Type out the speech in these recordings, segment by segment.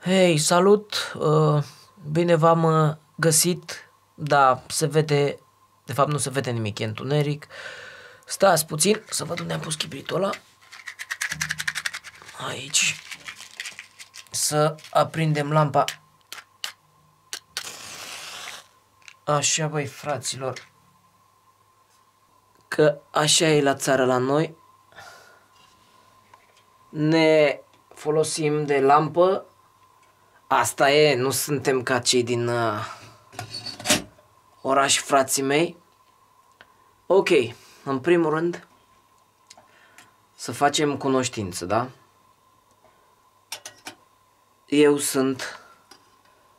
Hei, salut! Uh, bine v-am uh, găsit. Da, se vede, de fapt nu se vede nimic, e întuneric. Stați puțin să văd unde am pus chibritul ăla. Aici. Să aprindem lampa. Așa, băi, fraților. Că așa e la țară la noi. Ne folosim de lampă. Asta e, nu suntem ca cei din uh, oraș, frații mei. Ok, în primul rând, să facem cunoștință, da? Eu sunt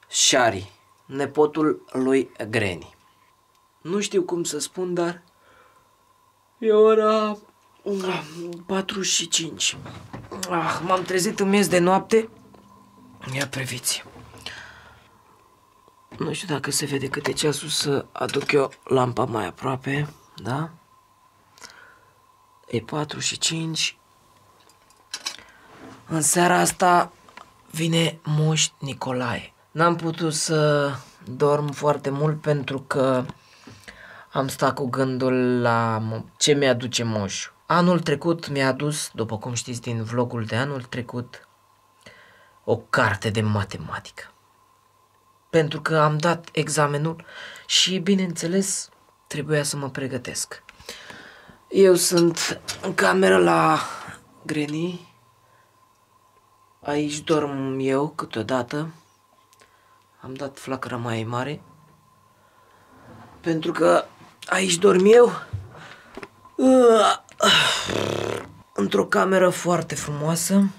Shari, nepotul lui Granny. Nu știu cum să spun, dar e ora 45. Ah, m-am trezit în miez de noapte. Ia priviți. Nu știu dacă se vede câte ceasul să aduc eu lampa mai aproape, da? E 4 și 5. În seara asta vine Moș Nicolae. N-am putut să dorm foarte mult pentru că am stat cu gândul la ce mi-aduce moșul. Anul trecut mi-a adus, după cum știți din vlogul de anul trecut, o carte de matematică. Pentru că am dat examenul și, bineînțeles, trebuia să mă pregătesc. Eu sunt în cameră la Granny. Aici dorm eu câteodată. Am dat flacăra mai mare. Pentru că aici dorm eu. Într-o cameră foarte frumoasă.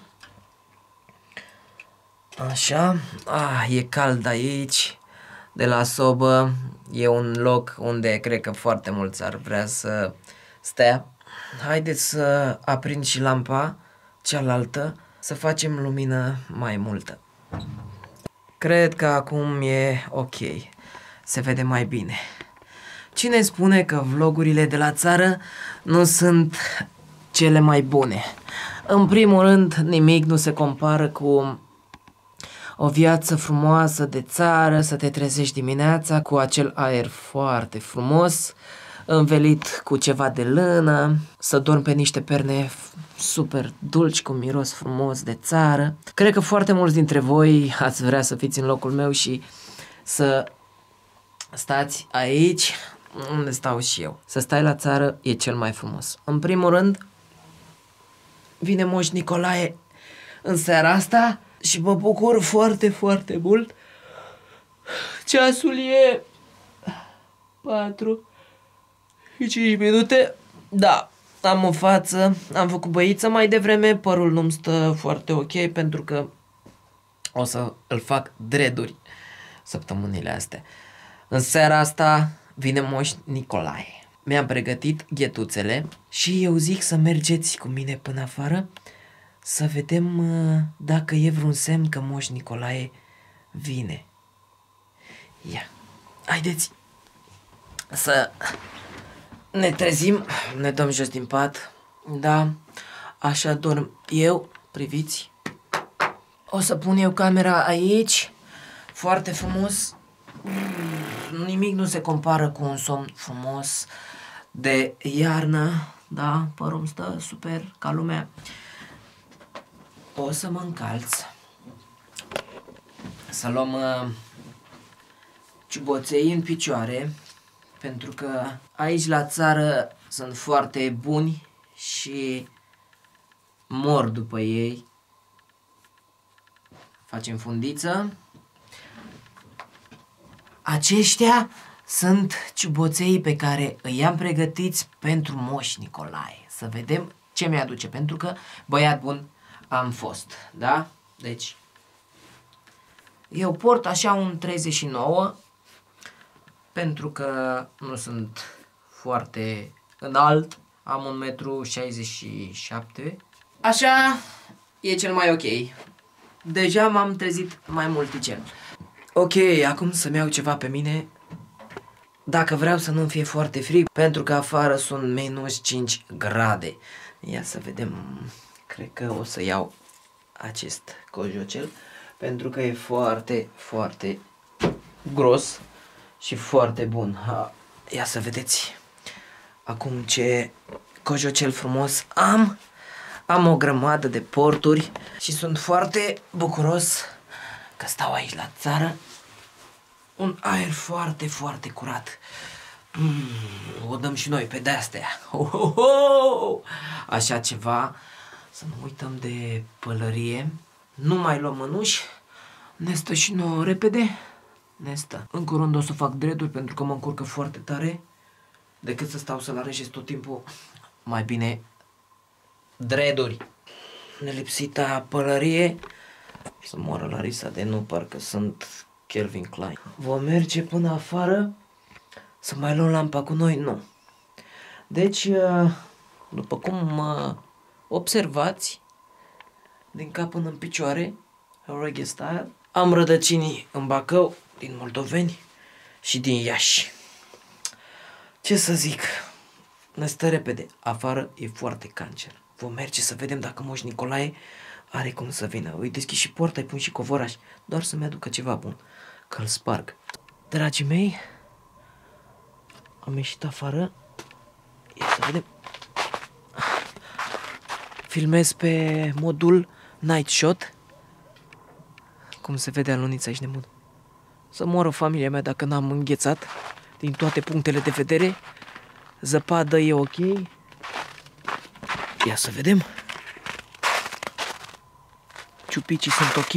Așa. Ah, e cald aici. De la sobă. E un loc unde cred că foarte mulți ar vrea să stea. Haideți să aprind și lampa cealaltă, să facem lumină mai multă. Cred că acum e ok. Se vede mai bine. Cine spune că vlogurile de la țară nu sunt cele mai bune? În primul rând, nimic nu se compară cu o viață frumoasă de țară, să te trezești dimineața cu acel aer foarte frumos, învelit cu ceva de lână, să dorm pe niște perne super dulci cu miros frumos de țară. Cred că foarte mulți dintre voi ați vrea să fiți în locul meu și să stați aici unde stau și eu. Să stai la țară e cel mai frumos. În primul rând, vine Moș Nicolae în seara asta și mă bucur foarte, foarte mult. Ceasul e 4 și 5 minute. Da, am o față, am făcut băiță mai devreme, părul nu-mi stă foarte ok pentru că o să îl fac dreduri săptămânile astea. În seara asta vine Moș Nicolae. Mi-am pregătit ghetuțele și eu zic să mergeți cu mine până afară să vedem uh, dacă e vreun semn că Moș Nicolae vine. Ia, haideți să ne trezim, ne dăm jos din pat, da, așa dorm eu, priviți. O să pun eu camera aici, foarte frumos, nimic nu se compară cu un somn frumos de iarnă, da, părul stă super ca lumea. O să mă încalț, să luăm uh, ciuboței în picioare, pentru că aici la țară sunt foarte buni și mor după ei. Facem fundiță. Aceștia sunt ciuboței pe care îi am pregătiți pentru Moș Nicolae. Să vedem ce mi-aduce, pentru că băiat bun am fost, da? Deci, eu port așa un 39 pentru că nu sunt foarte înalt, am un metru 67. Așa e cel mai ok. Deja m-am trezit mai multicel. Ok, acum să-mi iau ceva pe mine. dacă vreau să nu fie foarte frig, pentru că afară sunt minus 5 grade. Ia să vedem, cred că o să iau acest cojocel, pentru că e foarte, foarte gros și foarte bun. Ha, ia să vedeți acum ce cojocel frumos am. Am o grămadă de porturi și sunt foarte bucuros că stau aici la țară. Un aer foarte, foarte curat. Mm, o dăm și noi pe de-astea. Oh, oh, oh! Așa ceva. Să nu uităm de pălărie. Nu mai luăm mânuși. Ne stă și nouă repede. Ne stă. În curând o să fac dreduri pentru că mă încurcă foarte tare. Decât să stau să-l aranjez tot timpul. Mai bine dreduri. Nelipsita pălărie. Să moară Larisa de nu, parcă sunt Kelvin Klein. Vom merge până afară să mai luăm lampa cu noi? Nu. Deci, uh, după cum uh, observați, din cap până în picioare, reggae style, am rădăcinii în Bacău, din Moldoveni și din Iași. Ce să zic, ne stă repede. Afară e foarte cancer. Vom merge să vedem dacă Moș Nicolae are cum să vină. Îi deschid și poarta, îi pun și covoraș, doar să-mi aducă ceva bun, că-l sparg. Dragii mei, am ieșit afară. Ia să vedem. Filmez pe modul Night Shot. Cum se vede alunița aici nebun. Să moară familia mea dacă n-am înghețat din toate punctele de vedere. Zăpadă e ok. Ia să vedem. Ciupicii sunt ok.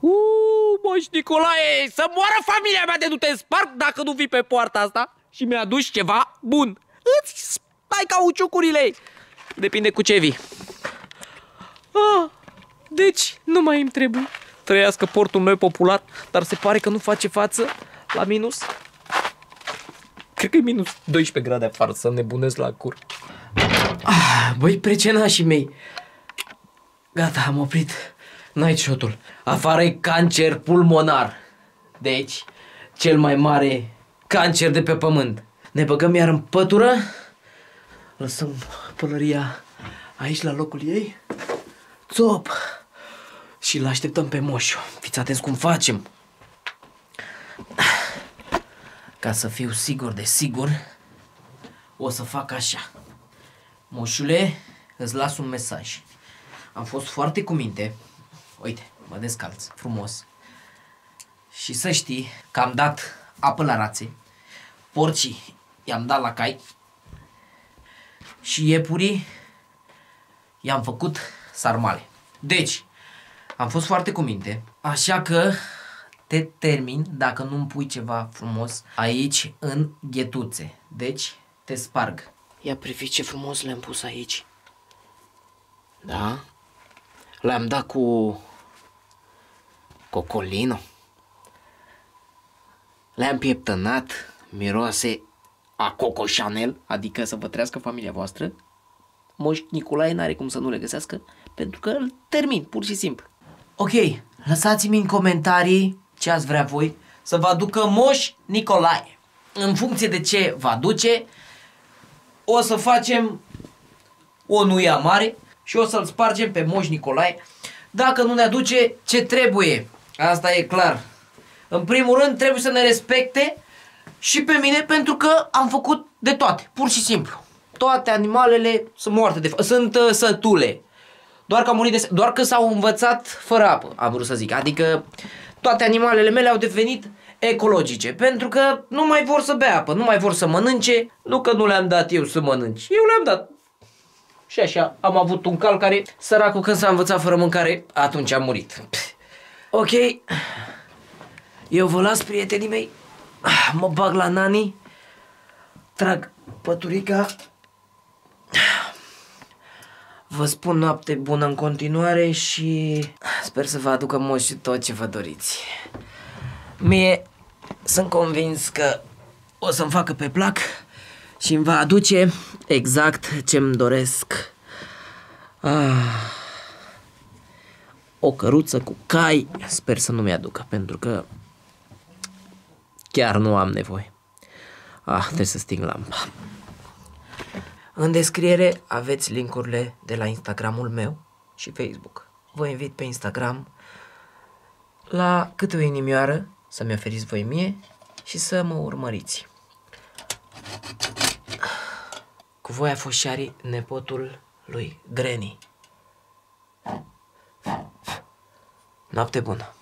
Uuu, moș Nicolae, să moară familia mea de nu te sparg dacă nu vii pe poarta asta și mi-aduci ceva bun. Îți stai cauciucurile. Depinde cu ce vii. Ah, deci, nu mai îmi trebuie. Trăiască portul meu popular, dar se pare că nu face față la minus. Cred că e minus 12 grade afară, să nebunesc la cur. Ah, băi, precenașii mei, Gata, am oprit night shot-ul. Afară e cancer pulmonar. Deci, cel mai mare cancer de pe pământ. Ne băgăm iar în pătură. Lăsăm pălăria aici la locul ei. Țop! Și l așteptăm pe moșu. Fiți atenți cum facem. Ca să fiu sigur de sigur, o să fac așa. Moșule, îți las un mesaj. Am fost foarte cu minte. Uite, mă descalț, frumos. Și să știi că am dat apă la rațe, porcii i-am dat la cai și iepurii i-am făcut sarmale. Deci, am fost foarte cu minte, așa că te termin dacă nu-mi pui ceva frumos aici în ghetuțe. Deci, te sparg. Ia privi ce frumos le-am pus aici. Da? Le-am dat cu cocolino. Le-am pieptănat, miroase a Coco Chanel, adică să vă trească familia voastră. Moș Nicolae n-are cum să nu le găsească, pentru că îl termin, pur și simplu. Ok, lăsați-mi în comentarii ce ați vrea voi să vă aducă Moș Nicolae. În funcție de ce vă aduce, o să facem o nuia mare, și o să-l spargem pe Moș Nicolae dacă nu ne aduce ce trebuie. Asta e clar. În primul rând trebuie să ne respecte și pe mine pentru că am făcut de toate, pur și simplu. Toate animalele sunt moarte, de sunt uh, sătule. Doar că, murit de, doar că s-au învățat fără apă, am vrut să zic. Adică toate animalele mele au devenit ecologice, pentru că nu mai vor să bea apă, nu mai vor să mănânce, nu că nu le-am dat eu să mănânci. Eu le-am dat și așa, am avut un cal care, săracul, când s-a învățat fără mâncare, atunci a murit. Ok, eu vă las, prietenii mei, mă bag la nani, trag păturica, vă spun noapte bună în continuare și sper să vă aducă moși tot ce vă doriți. Mie sunt convins că o să-mi facă pe plac și îmi va aduce exact ce-mi doresc. Ah, o căruță cu cai, sper să nu mi-aducă, pentru că chiar nu am nevoie. Ah, trebuie să sting lampa. În descriere aveți linkurile de la Instagramul meu și Facebook. Vă invit pe Instagram la câte o inimioară să-mi oferiți voi mie și să mă urmăriți. Cu voi a fost Shari, nepotul lui Granny. Noapte bună!